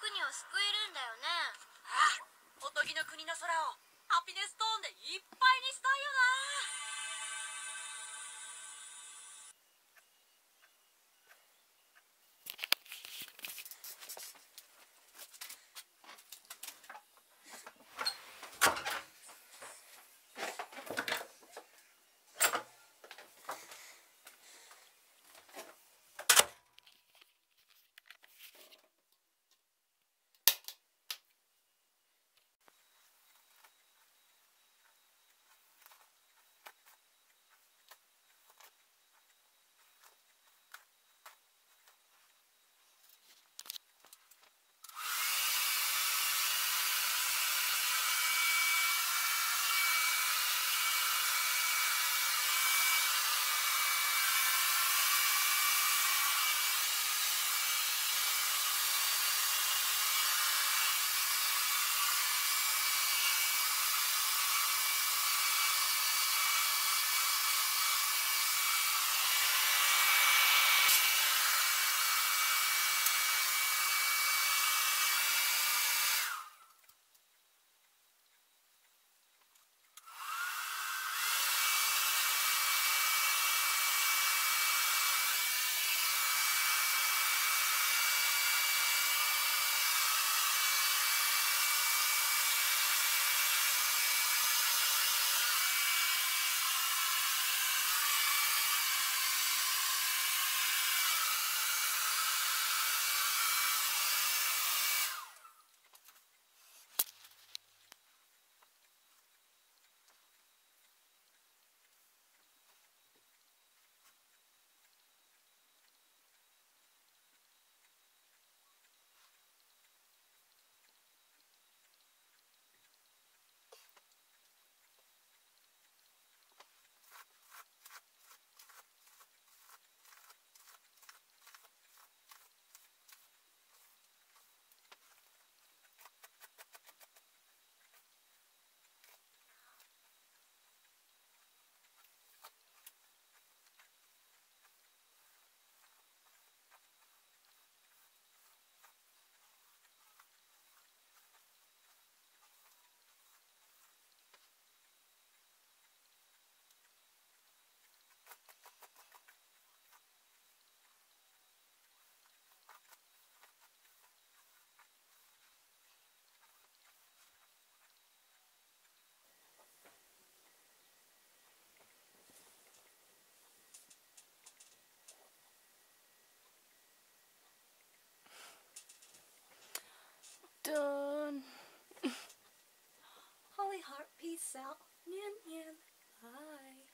国を救えるんだよね。out. Nyan, nyan. Bye.